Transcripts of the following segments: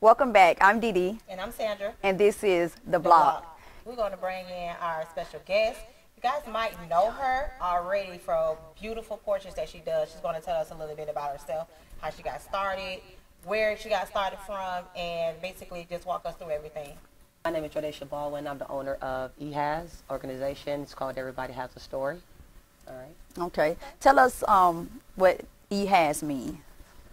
Welcome back. I'm Dee Dee, And I'm Sandra. and this is The The Block. Block. We're going to bring in our special guest. You guys might know her already from beautiful portraits that she does. She's going to tell us a little bit about herself, how she got started, where she got started from, and basically just walk us through everything. My name is Jodesha Baldwin. I'm the owner of EHAS organization. It's called Everybody Has a Story. All right. Okay. Tell us um, what E has mean.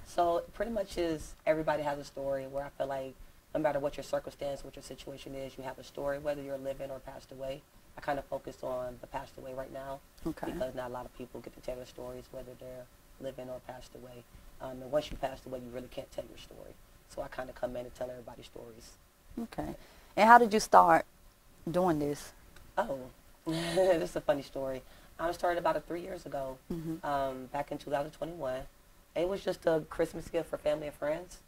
So pretty much is everybody has a story where I feel like no matter what your circumstance, what your situation is, you have a story, whether you're living or passed away. I kind of focus on the passed away right now Okay. because not a lot of people get to tell their stories, whether they're living or passed away. Um, and once you pass away, you really can't tell your story. So I kind of come in and tell everybody stories. Okay. And how did you start doing this? Oh, this is a funny story. I started about it three years ago, Mhm. um, back in 2021. It was just a Christmas gift for family and friends.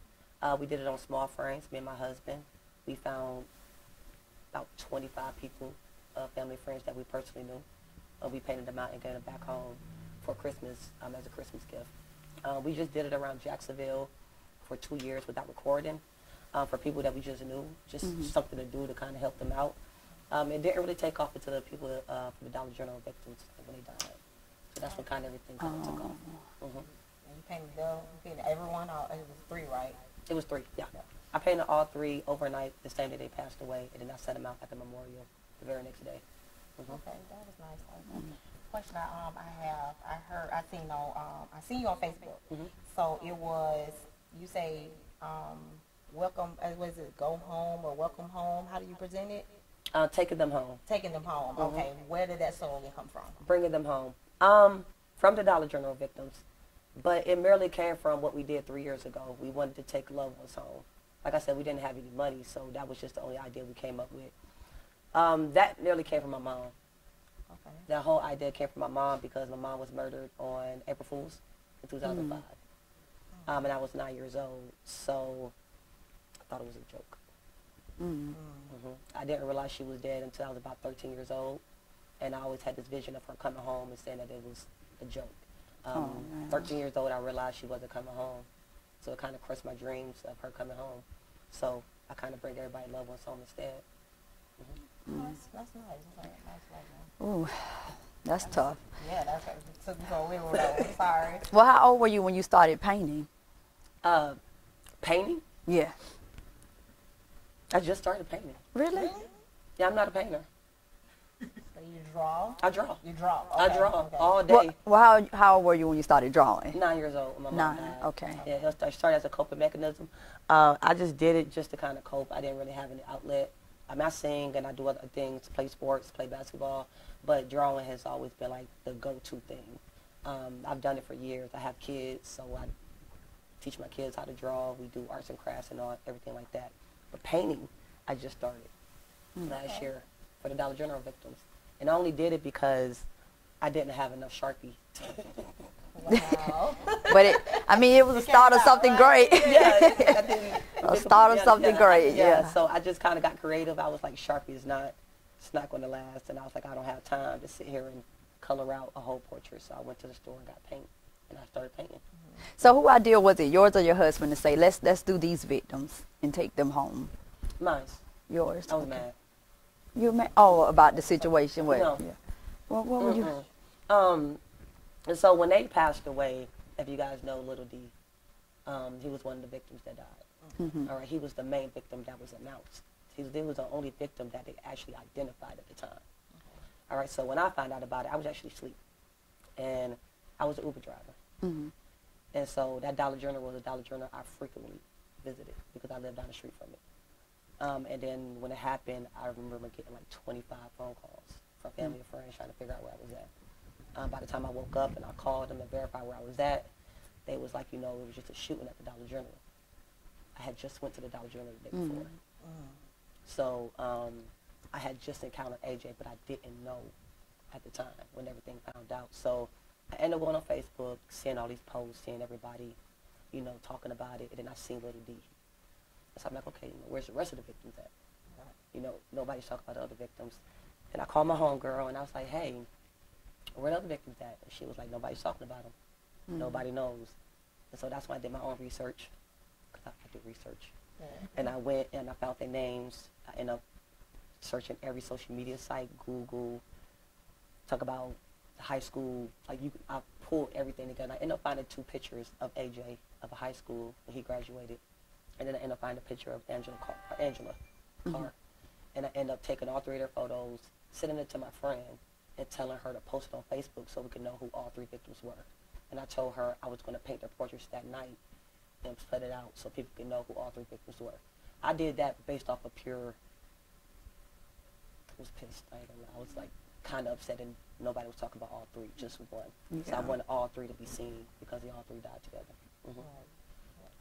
Uh, we did it on small frames, me and my husband. We found about 25 people, uh, family friends that we personally knew. Uh, we painted them out and gave them back home for Christmas um, as a Christmas gift. Uh, we just did it around Jacksonville for two years without recording uh, for people that we just knew, just Mhm. something to do to kind of help them out. Um, it didn't really take off until the people uh, from the Dollar General victims when they died. So that's when kind of everything kind of took off. hmm you painted them, you painted everyone out. It was three, right? It was three, yeah. I painted all three overnight the same day they passed away, and then I set them out at the memorial the very next day. Mhm. Okay, that was nice. Question I um I have I heard I seen on um I seen you on Facebook. Mhm. So it was you say um welcome uh, was it go home or welcome home? How do you present it? Uh, taking them home, Taking them home. Mhm. Okay, where did that slogan come from? bringing them home. Um, from the Dollar General victims, but it merely came from what we did three years ago. We wanted to take loved ones home. Like I said, we didn't have any money, so that was just the only idea we came up with. Um, that nearly came from my mom. Okay. That whole idea came from my mom because my mom was murdered on April Fool's in 2005. Um, and I was nine years old, so I thought it was a joke. Mm. hmm I didn't realize she was dead until I was about 13 years old, and I always had this vision of her coming home and saying that it was a joke. Um, Oh, 13 years old, I realized she wasn't coming home, so it kind of crushed my dreams of her coming home. So I kind of bring everybody love ones home instead. Oh, that's, that's nice. That's nice. Ooh, that's tough. Yeah, that's it took me for a little though. Sorry. Well, how old were you when you started painting? Uh, painting? Yeah. I just started painting. Really? Yeah, I'm not a painter. So you draw? I draw. You draw. I draw okay. all day. Well, well how, how old were you when you started drawing? Nine years old. My mom Nine, died. okay. Yeah, it st- started as a coping mechanism. Uh, I just did it just to kind of cope. I didn't really have any outlet. I mean, I sing and I do other things, play sports, play basketball, but drawing has always been like the go-to thing. Um, I've done it for years. I have kids, so I teach my kids how to draw. We do arts and crafts and all everything like that. But painting, I just started last year for the Dollar General victims, and I only did it because I didn't have enough Sharpie. Wow. But it, I mean, it was a start of something great. yeah, A start of something great, Yeah, yeah. so I just kind of got creative. I was like, Sharpie is not, it's not going to last, and I was like, I don't have time to sit here and color out a whole portrait. So I went to the store and got paint, and I started painting. So, who idea was it, yours or your husband, to say let's let's do these victims and take them home? Mine. Yours. I was okay. mad. You ma- oh about the situation where? No. Yeah. Well, what were you? Mm-mm. Um, and so when they passed away, if you guys know Little D, um, he was one of the victims that died. Mhm. All right, he was the main victim that was announced. He was, he was the only victim that they actually identified at the time. All right, so when I found out about it, I was actually asleep, and I was an Uber driver, Mhm. and so that Dollar General was a Dollar General I frequently visited because I lived down the street from it. Um, and then when it happened, I remember getting like 25 phone calls from family and friends trying to figure out where I was at. Um, by the time I woke up and I called them to verify where I was at, they was like, you know, it was just a shooting at the Dollar General. I had just went to the Dollar General the day Mm. before. So um, I had just encountered AJ, but I didn't know at the time when everything found out. So I ended up going on Facebook, seeing all these posts, seeing everybody, you know, talking about it, and then I seen Little D. So I'm like, okay, you know, where's the rest of the victims at? You know, nobody's talking about the other victims. And I called my homegirl, and I was like, hey, where the other victims at? And she was like, nobody's talking about them. Mm. Nobody knows. And so that's why I did my own research, because I, I do research. Yeah. And I went and I found their names. I ended up searching every social media site, Google, talk about the high school. Like you, I pulled everything together. I ended up finding two pictures of AJ of a high school when he graduated, and then I ended up finding a picture of Angela Carr, Angela Carr, and I ended up taking all three of their photos, sending it to my friend, and telling her to post it on Facebook so we could know who all three victims were. And I told her I was going to paint their portraits that night and put it out so people could know who all three victims were. I did that based off of pure. I was pissed. I, ain't gonna. I was like kind of upset, and nobody was talking about all three, just one. So I wanted all three to be seen because they all three died together. hmm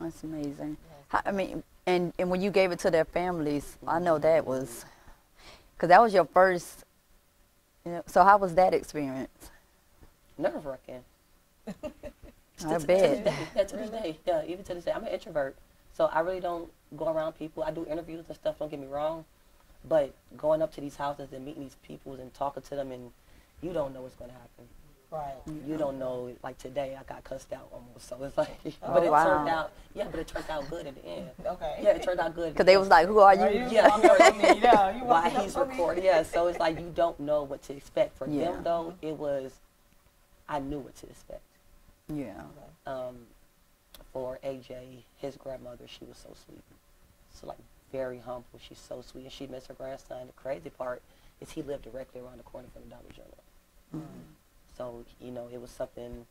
That's amazing. How- I mean, and, and when you gave it to their families, I know that was, because that was your first, know, so how was that experience? Nerve wracking. I To this bet. day, yeah, to this day, yeah, even to this day, I'm an introvert, so I really don't go around people. I do interviews and stuff. Don't get me wrong, but going up to these houses and meeting these people and talking to them, and you don't know what's going to happen. Right. You don't know. Like today, I got cussed out almost. So it's like, Oh, but it wow. turned out, yeah, but it turned out good in the end. Okay. Yeah, it turned out good. Because they was like, who are Are you? you Yeah. walking up on me? Yeah, you Why he's recording? Yeah, so it's like you don't know what to expect. For Yeah. them though, it was, I knew what to expect. Yeah. um, for AJ, his grandmother, she was so sweet. So like very humble. She's so sweet, and she missed her grandson. The crazy part is he lived directly around the corner from the Dollar General. So you know, it was something.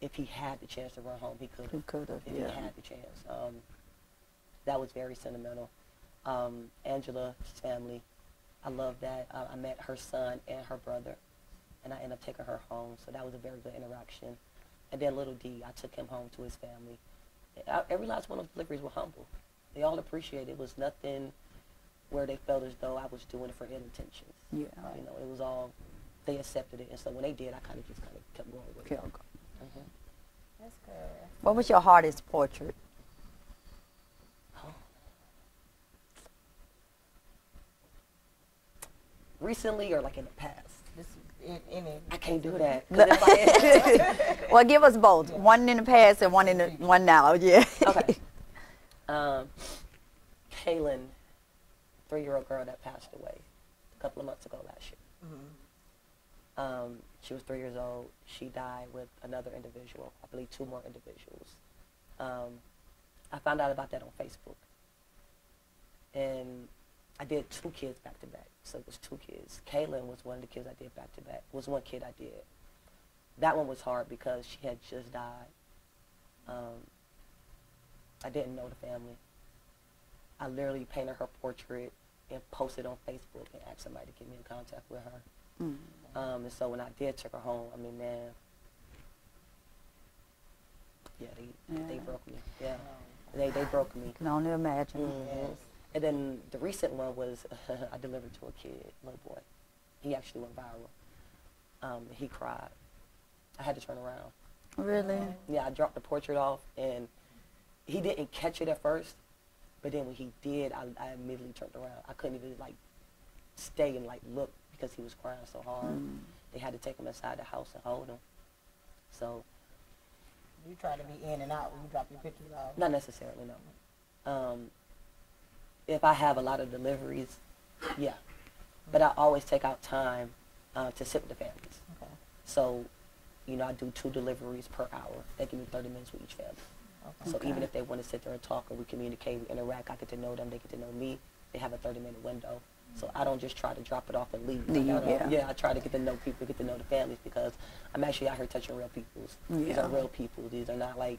If he had the chance to run home, he could have. could have? If Yeah. he had the chance, um, that was very sentimental. Um, Angela's family, I love that. Uh, I met her son and her brother, and I ended up taking her home. So that was a very good interaction. And then little D, I took him home to his family. I, every last one of those deliveries were humble. They all appreciated it. It was nothing where they felt as though I was doing it for ill intentions. Yeah. You know, it was all, they accepted it. And so when they did, I kind of just kind of kept going with Okay, it. okay. Mhm. That's good. What was your hardest portrait? Recently or like in the past? This in, in it. I can't do that. it's like- well, give us both. One in the past and one in the one now. Yeah. okay. Um, Kaylin, three-year-old girl that passed away a couple of months ago last year. Mhm. Um, she was three years old. She died with another individual. I believe two more individuals. Um, I found out about that on Facebook, and I did two kids back to back. So it was two kids. Kaylin was one of the kids I did back to back. Was one kid I did. That one was hard because she had just died. Um, I didn't know the family. I literally painted her portrait and posted on Facebook and asked somebody to get me in contact with her. Mm. Um, and so when I did take her home, I mean, man, yeah, they they broke me. Yeah, they they broke me. Can only imagine. Mhm. And then the recent one was I delivered to a kid, little boy. He actually went viral. Um, he cried. I had to turn around. Really? Yeah, I dropped the portrait off, and he didn't catch it at first, but then when he did, I, I immediately turned around. I couldn't even like stay and like look because he was crying so hard. Mm. They had to take him inside the house and hold him. So You try to be in and out when you drop your pictures off. not necessarily no. Um, if I have a lot of deliveries, yeah, but I always take out time uh, to sit with the families. Okay. So, you know, I do two deliveries per hour. They give me 30 minutes with each family. Okay. So Okay. even if they want to sit there and talk or we communicate, we interact, I get to know them, they get to know me. They have a 30 minute window. So I don't just try to drop it off and leave. Leave, Like, I- yeah. I try to get to know people, get to know the families because I'm actually out here touching real peoples. These are real people. These are not like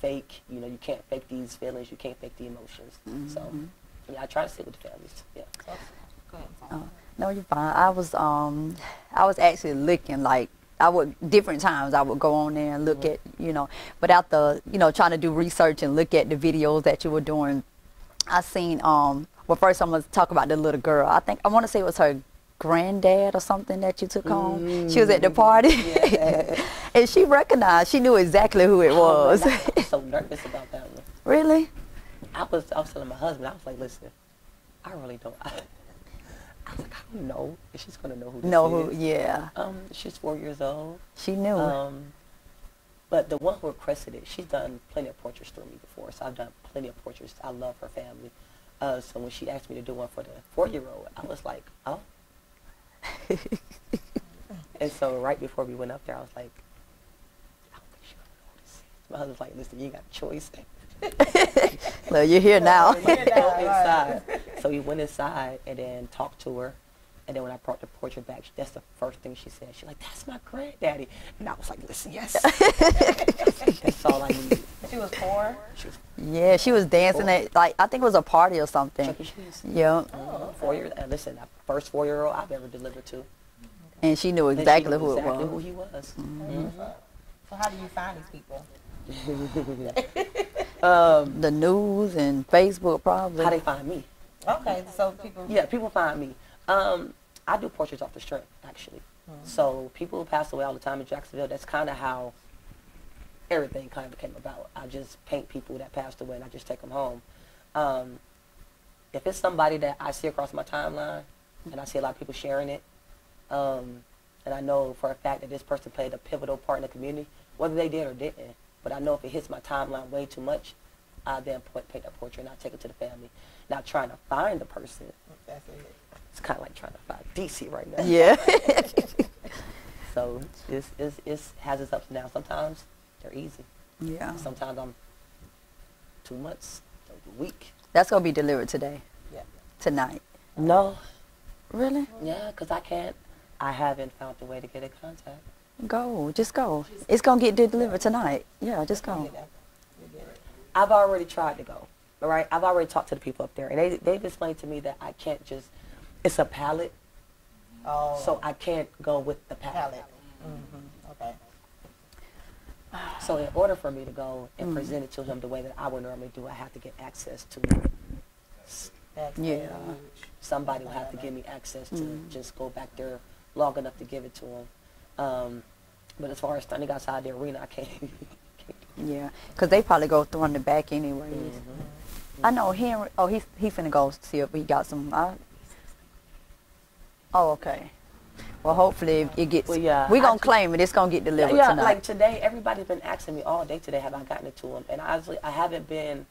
fake, you know, you can't fake these feelings, you can't fake the emotions. So Mhm. yeah, I try to sit with the families. Yeah. So, go ahead. Oh, no, you're fine. I was um, I was actually looking like I would different times I would go on there and look at you know, but after you know trying to do research and look at the videos that you were doing, I seen um. Well, first I'm gonna talk about the little girl. I think I want to say it was her granddad or something that you took home. She was at the party, Mm. Yeah. and she recognized. She knew exactly who it Oh, was. God, I was so nervous about that one. really? I was, I was telling my husband, I was like, listen, I really don't. I, I was like, I don't know if she's gonna know who this know who? is. Yeah, Um, she's four years old. she knew. Um, but the one who requested it, she's done plenty of portraits for me before, so I've done plenty of portraits. I love her family. Uh, so when she asked me to do one for the four-year-old, I was like, oh. and so right before we went up there, I was like, I don't think she's gonna know who this is. My husband's like, listen, you got a choice. well, you're here now. Yeah. go right. inside. So we went inside and then talked to her. And then when I brought the portrait back, that's the first thing she said. She's like, that's my granddaddy. And I was like, listen, yes. that's all I needed. She was four. She was yeah, she was dancing at like I think it was a party or something. Chuck E. Cheese. Yeah, Uh, four years. And listen, the first four-year-old I've ever delivered to. and she knew And she exactly knew who exactly it who was. he was. So how do you find these people? Um, The news and Facebook probably. how they find me? Okay, so people. Yeah, people find me. Um, I do portraits off the strip, actually. So people who pass away all the time in Jacksonville, that's kind of how everything kind of came about. I just paint people that passed away and I just take them home. Um, if it's somebody that I see across my timeline and I see a lot of people sharing it, um, and I know for a fact that this person played a pivotal part in the community, whether they did or didn't, but I know if it hits my timeline way too much, I then paint that portrait and I take it to the family. Now trying to find the person, That's it. It's kind of like trying to find DC right now. Yeah. So it's, it's, it's has its ups and downs. Sometimes they're easy. yeah. Sometimes I'm two months, a week. That's gonna be delivered today, Yeah. tonight. No, Really? yeah, because I can't. I haven't found a way to get in contact. Go, just go. It's gonna get delivered tonight. Yeah, just go. You get it. I've already tried to go. All right, I've already talked to the people up there, and they they've explained to me that I can't just. It's a palette, Oh. so I can't go with the palette. palette. Mm-hmm. Okay. So in order for me to go and present it to him the way that I would normally do, I have to get access to That's Yeah. huge. somebody will have to give me access to just go back there long enough to give it to him. Um, but as far as standing outside the arena, I can't. can't Yeah, because they probably go through on the back anyways. Mm-hmm. I know Henry. Oh, he's he finna go see if he got some. Uh, oh, okay. Well, hopefully it gets. Well, yeah, we're gonna claim it. It's gonna get delivered yeah, tonight. like today, everybody's been asking me all day today, have I gotten it to them? And honestly, I haven't been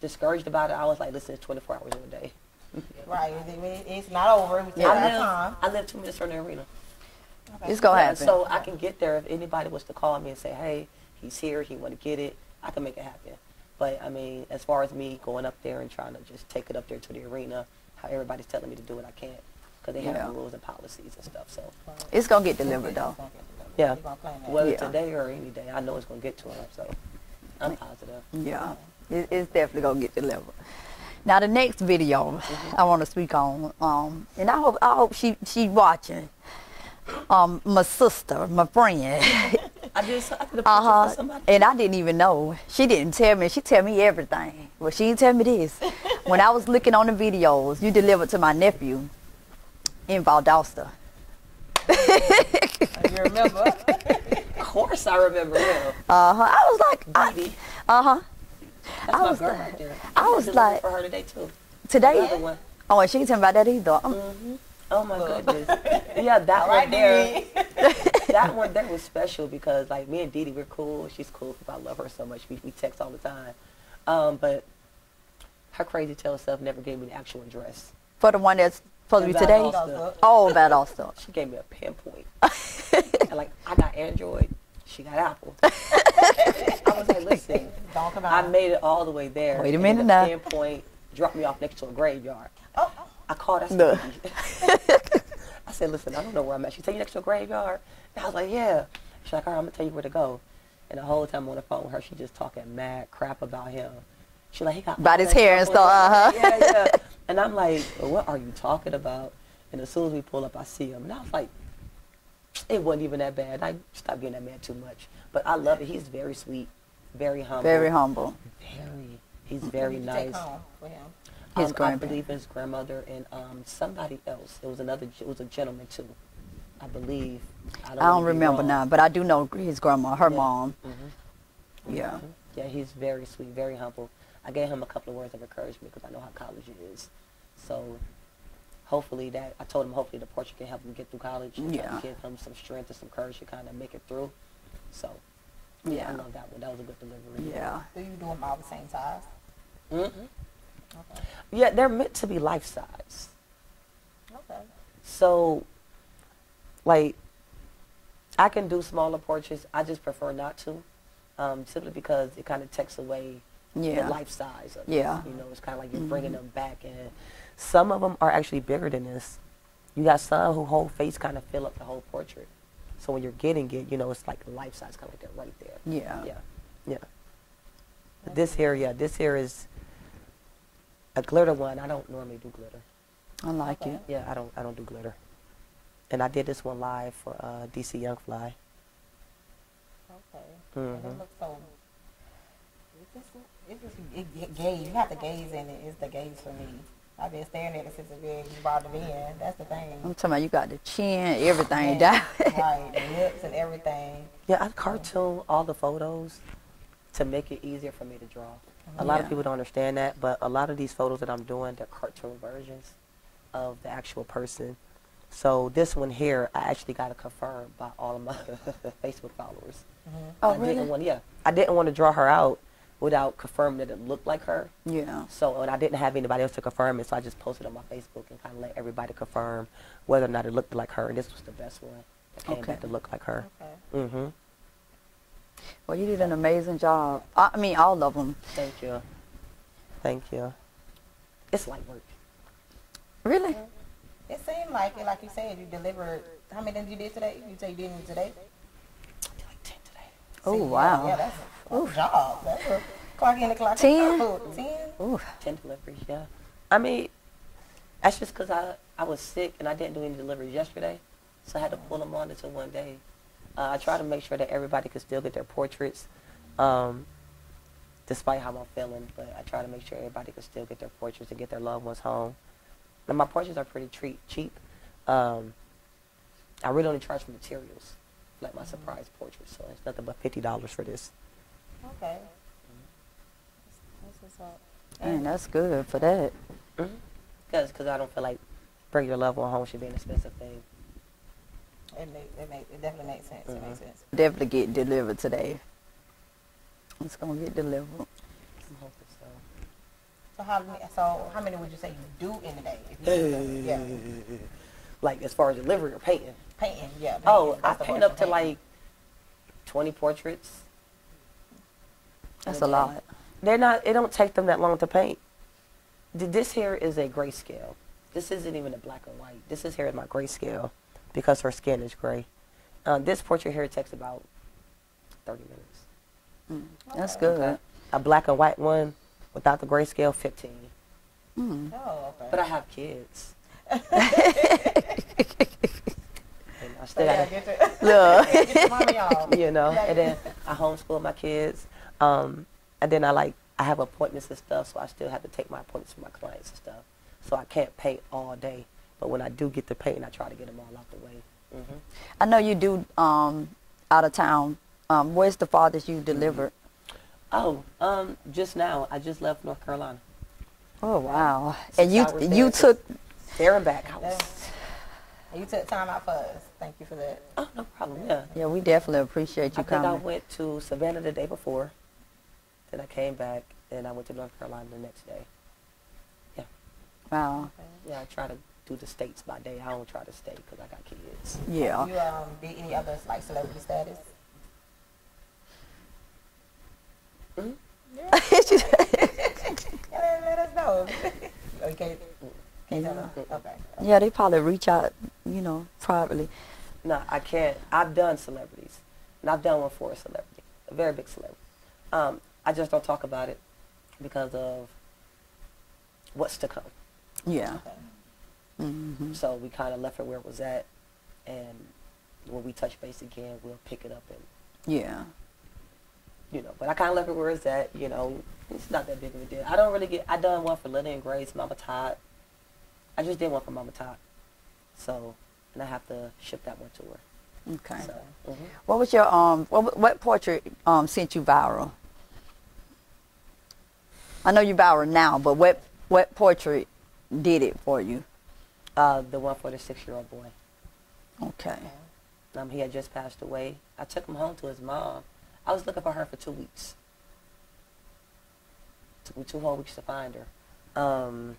discouraged about it. I was like, listen, it's 24 hours in a day. Right. It's not over. We Yeah. I live, time. I live two minutes from the arena. Okay. it's gonna Yeah, happen. so I can get there if anybody was to call me and say, hey, he's here, he want to get it, I can make it happen. But I mean, as far as me going up there and trying to just take it up there to the arena, how everybody's telling me to do it, I can't. Because they have Yeah. rules and policies and stuff. So, it's gonna get delivered though. It's gonna get delivered. Yeah. We're gonna claim that. whether Yeah. today or any day, I know it's going to get to him. So, I'm positive. Yeah, it, it's definitely gonna get delivered. Now the next video I want to speak on, um, and I hope I hope she she watching. Um, my sister, my friend. I just I could uh -huh. And I didn't even know. She didn't tell me. She tell me everything. Well, she didn't tell me this. when I was looking on the videos, you delivered to my nephew in Valdosta. You remember? Of course, I remember him. Uh huh. I was like, Dee Dee. uh huh. That's I my was girl like- right there. I I'm was like- for her today too. Today. Another one. Oh, and she didn't tell me about that either. Um, hmm Oh my goodness. Yeah, that All one right, there. That one there was special because like me and Dee Dee, we're cool. She's cool because I love her so much. We, we text all the time. Um, but her crazy tail self never gave me the actual address. for the one that's supposed to be In today. Valdosta. Oh, Valdosta. She gave me a pinpoint. and like I got Android, she got Apple. I was like, listen, Don't come I made it all the way there. Wait a minute then now. the Pinpoint dropped me off next to a graveyard. Oh, oh. I called her. I No. said, I said, listen, I don't know where I'm at. She said, you next to a graveyard? And I was like, yeah. She's like, all right, I'm going to tell you where to go. And the whole time I'm on the phone with her, she just talking mad crap about him. She's like, he got About his hair and stuff on stuff, his- uh-huh. Yeah, yeah. And I'm like, well, what are you talking about? And as soon as we pull up, I see him. And I was like, it wasn't even that bad. I stopped getting that man too much. But I love it. He's very sweet, very humble. Very humble. Very. He's very you nice. Take home for him. His Um, I believe his grandmother and um, somebody else. It was another. It was a gentleman too. I believe. I don't, I don't remember wrong. now, but I do know his grandma, her Yeah. mom. Mhm. Yeah. Yeah, he's very sweet, very humble. I gave him a couple of words of encouragement because I know how college is. So hopefully that I told him hopefully the portrait can help him get through college. and Yeah. Give him some strength and some courage to kind of make it through. So yeah, I love that one. That was a good delivery. Yeah. Do you do them all the same size? Mm hmm Okay. Yeah, they're meant to be life size. Okay. So, like, I can do smaller portraits. I just prefer not to, um, simply because it kind of takes away Yeah. the life size. Of Yeah. It. You know, it's kind of like you're bringing them back, and some of them are actually bigger than this. You got some who whole face kind of fill up the whole portrait. So when you're getting it, you know, it's like life size, kind of like that right there. Yeah. Yeah, yeah. But this here, yeah, this here is a glitter one. I don't normally do glitter. I like Okay. it. Yeah, I don't I don't do glitter. And I did this one live for uh, DC Young Fly. Okay. And Mhm. it looks so. It just, it just, it, it gaze. You have to gaze in it. It's the gaze for me. I've been staring at it since the day you brought it in. That's the thing. I'm talking about you got the chin, everything Yeah, down. right, the lips and everything. Yeah, I cartoon all the photos to make it easier for me to draw. A lot of people don't understand that, but a lot of these photos that I'm doing, they're cartoon versions of the actual person. So this one here, I actually got it confirmed by all of my Facebook followers. Mm-hmm. Oh, I really? didn't want, yeah, I didn't want to draw her out without confirming that it looked like her. Yeah. So, and I didn't have anybody else to confirm it, so I just posted on my Facebook and kind of let everybody confirm whether or not it looked like her. And this was the best one that came Okay. back to look like her. Okay. Mm-hmm. Well, you did an amazing job. I I mean, all of them. Thank you. Thank you. It's light work. Really? It seemed like it, like you said, you delivered. How many did you did today? You say you did it today? I did like 10 today. Oh, See, yeah, wow. Yeah, that's a good job. That's a clock in the clock Ten? out. Ten. Ooh. 10 deliveries, yeah. I mean, that's just because I, I was sick and I didn't do any deliveries yesterday, so I had to pull them on into one day. Uh, I try to make sure that everybody could still get their portraits, um, despite how I'm feeling, but I try to make sure everybody could still get their portraits and get their loved ones home. And my portraits are pretty treat, cheap. Um, I really only charge for materials, like my surprise portrait. so it's nothing but $50 for this. Okay. That's what's up. Man, that's good for that. Mm-hmm. Because cause I don't feel like bring your loved one home should be an expensive thing. It make, it make, it definitely makes sense. It makes mm-hmm. sense. Definitely get delivered today. It's gonna get delivered. I'm hoping so. Uh, so how many? So how many would you say you do in a day? If you do yeah, Like as far as delivery or painting. painting. Yeah. Painting. Oh, I That's the paint up to painting. like 20 portraits. That's a lot. They're not, it don't take them that long to paint. Th- This here is a grayscale. This isn't even a black and white. This is hair here is my grayscale because her skin is gray. Uh, this portrait here takes about 30 minutes. That's good. A black and white one without the grayscale, 15. Mm. Oh, okay. But I have kids. And I still get your, Look. get your mommy you know, and then I homeschool my kids. Um, and then I like, I have appointments and stuff, so I still have to take my appointments for my clients and stuff. So I can't paint all day. But when I do get to paint, I try to get them all out the way. hmm I know you do um, out of town. Um, where's the farthest you delivered? Oh, um, just now, I just left North Carolina. Oh wow! And you you took And back. I was, Yeah. And you took time out for us. Thank you for that. oh, no problem, yeah. yeah. We definitely appreciate I you think I went to Savannah the day before. Then I came back, and I went to North Carolina the next day. Yeah. Wow. Yeah, I try to do the states by day. I don't try to stay because I got kids. Yeah. You um did any other like celebrity status? Mhm. Yeah, let, let us know. okay. Tell? Okay. yeah, they probably reach out, you know, privately. No, I can't. I've done celebrities, and I've done one for a celebrity, a very big celebrity. Um, I just don't talk about it because of what's to come. Yeah. Okay. hmm So we kind of left it where it was at, and when we touch base again, we'll pick it up and Yeah. you know, but I kind of left it where it's at. You know, it's not that big of a deal. I don't really get. I done one for Lily and Grace, Mama Todd. I just did one for Mama Todd, so and I have to ship that one to her. Okay. So, mhm. What was your um what what portrait um sent you viral? I know you're viral now, but what what portrait did it for you? uh, the one for the six-year-old boy. Okay. Um, he had just passed away. I took him home to his mom. I was looking for her for two weeks. Took me two whole weeks to find her. Um,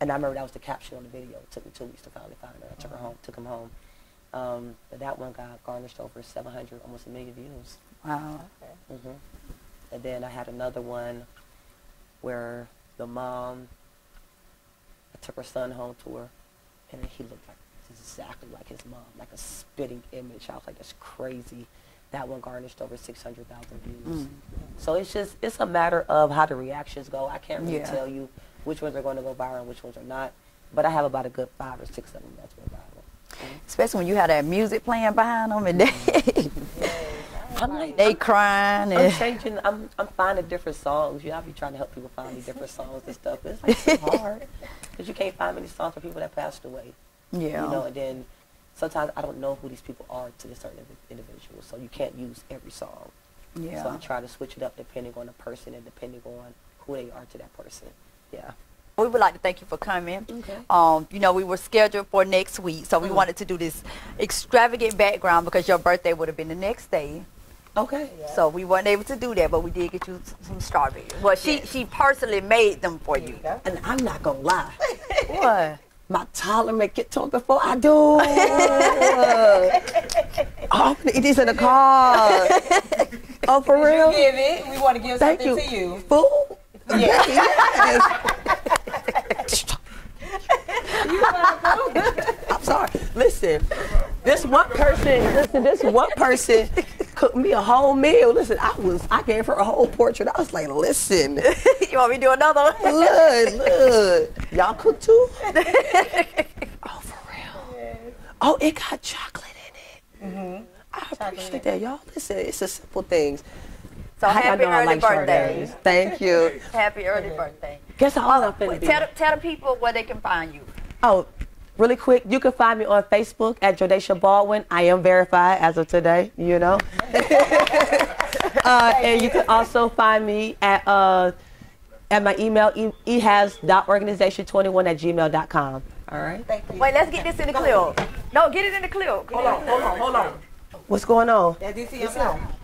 and I remember that was the caption on the video. It took me two weeks to finally find her. I took her home, took him home. Um, but that one got garnished over 700, almost a million views. Wow. hmm And then I had another one where the mom, I took her son home to her, and he looked like exactly like his mom, like a spitting image. I was like, that's crazy. That one garnished over 600,000 views. Mm. So it's just, it's a matter of how the reactions go. I can't really Yeah. tell you which ones are going to go viral and which ones are not. But I have about a good five or six of them that's went viral. Especially when you have that music playing behind them and they mm-hmm. I'm like, they crying I'm and changing. I'm I'm finding different songs. You know, I be trying to help people find these different songs and stuff. But it's like so hard because you can't find many songs for people that passed away. yeah. You know, and then sometimes I don't know who these people are to the certain indiv- individuals, so you can't use every song. yeah. So I try to switch it up depending on the person and depending on who they are to that person. Yeah. We would like to thank you for coming. Okay. Um, you know, we were scheduled for next week, so we Mm. wanted to do this extravagant background because your birthday would have been the next day. Okay. Yeah. So we weren't able to do that, but we did get you some strawberries. Well, she she personally made them for you. you. And I'm not gonna lie. What? My tolerance get to it before I do. oh, I'm gonna eat these in the car. Oh, for real? give it. We want to give Thank something you. to you. Food? Yeah. I'm sorry. Listen, this one person, listen, this one person cooked me a whole meal. Listen, I was, I gave her a whole portrait. I was like, listen, you want me to do another one? look, look, y'all cook too? oh, for real? Oh, it got chocolate in it. Mm-hmm. I appreciate that, y'all. Listen, it's the simple things. So How y'all happy early like birthday. Thank you. Happy early birthday. Guess all I'm Well, finna be. tell, the, tell the people where they can find you. Oh, really quick, you can find me on Facebook at Jodesha Baldwin. I am verified as of today, you know. uh, and you can also find me at uh, at my email, e- ehas.organization21 at gmail.com. All right. Thank you. Wait, let's get this in the clip. No, get it in the clip. Hold on, hold on, hold on. What's going on? That's DCM.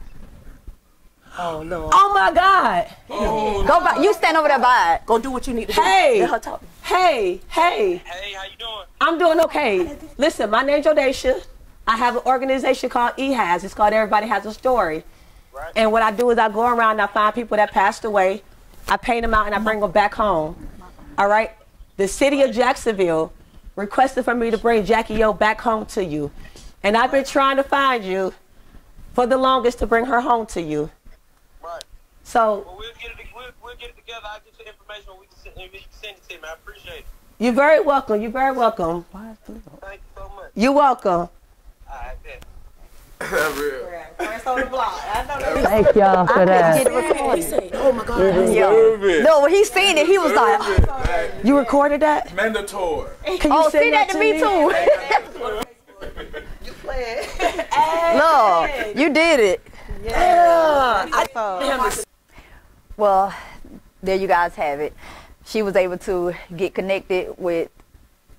Oh, no. Oh, my God. Oh, go by. You stand over there by it. Go do what you need to do. Hey. Let her talk. Hey, hey. Hey, how you doing? I'm doing okay. Listen, my name's Jodesha. I have an organization called EHAS. It's called Everybody Has a Story. Right. And what I do is I go around and I find people that passed away. I paint them out and I bring them back home. All right? The city of Jacksonville requested for me to bring Jackie O back home to you. And I've been trying to find you for the longest to bring her home to you. Right. So Well, we'll get it. We'll, we'll get it together. I'll get your information when we can send, when you send it to me. I appreciate it. you're very welcome. You're very welcome. Thank you so much. You're welcome. I bet. First on the block. I know that. Thank y'all for that. It. Oh my God. Yeah. No, when he seen it, he was like, You recorded that? Mandatory. Can you "Oh, send see that to me too." You played. No, you did it. Well, there you guys have it. She was able to get connected with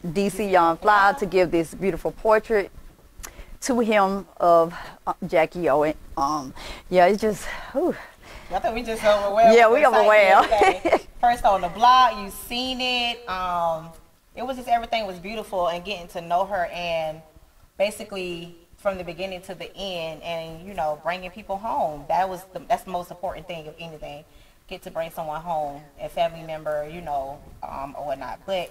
DC Young Fly to give this beautiful portrait to him of uh, Jackie Owen. Um, yeah, it's just, whew. I think we just overwhelmed. Yeah, we overwhelmed. First on the blog, you seen it. Um, it was just everything was beautiful and getting to know her and basically from the beginning to the end and you know bringing people home. That was the, that's the most important thing of anything. Get to bring someone home, a family member, you know, um, or whatnot. But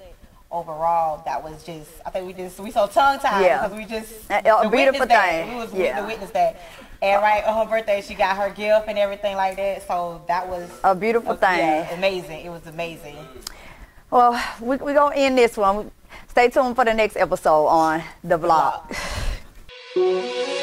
overall, that was just I think we just we so tongue tied Yeah. because we just the beautiful witness that. thing. We was Yeah. the witness that. And right on her birthday, she got her gift and everything like that. So that was a beautiful thing. yeah, amazing. It was amazing. Well, we're we going to end this one. Stay tuned for the next episode on The. Block.